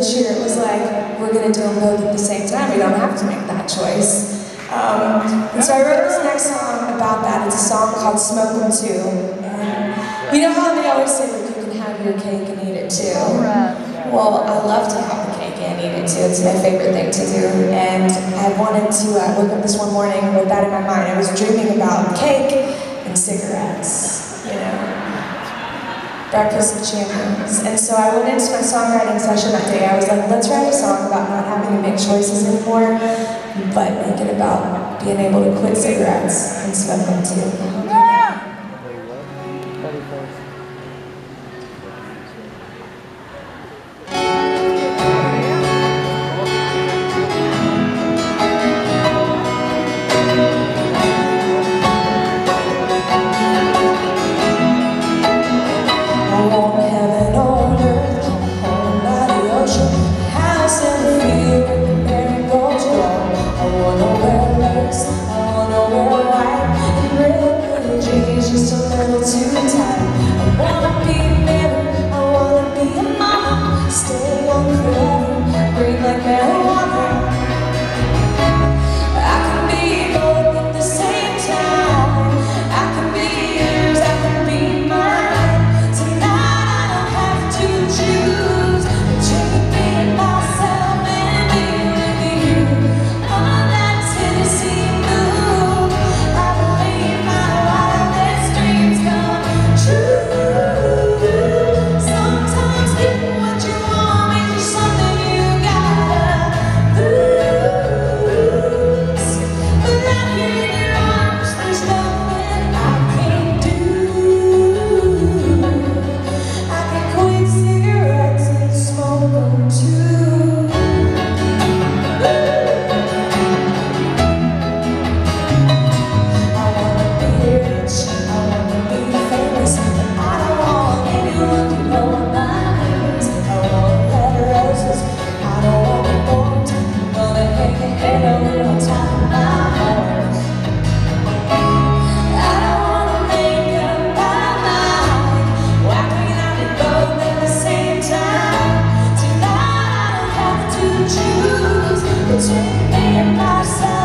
this year it was like, we're gonna do them both at the same time. We don't have to make that choice. Um, and so I wrote this next song about that. It's a song called Smoke 'em Too. And you know how they always say that you can have your cake and eat it too? Well, I love to have the cake and eat it too. It's my favorite thing to do. And I wanted to uh, wake up this one morning with that in my mind. I was dreaming about cake and cigarettes, breakfast with champions. And so I went into my songwriting session that day. I was like, let's write a song about not having to make choices anymore, but make it about being able to quit cigarettes and smoke them too. to be myself.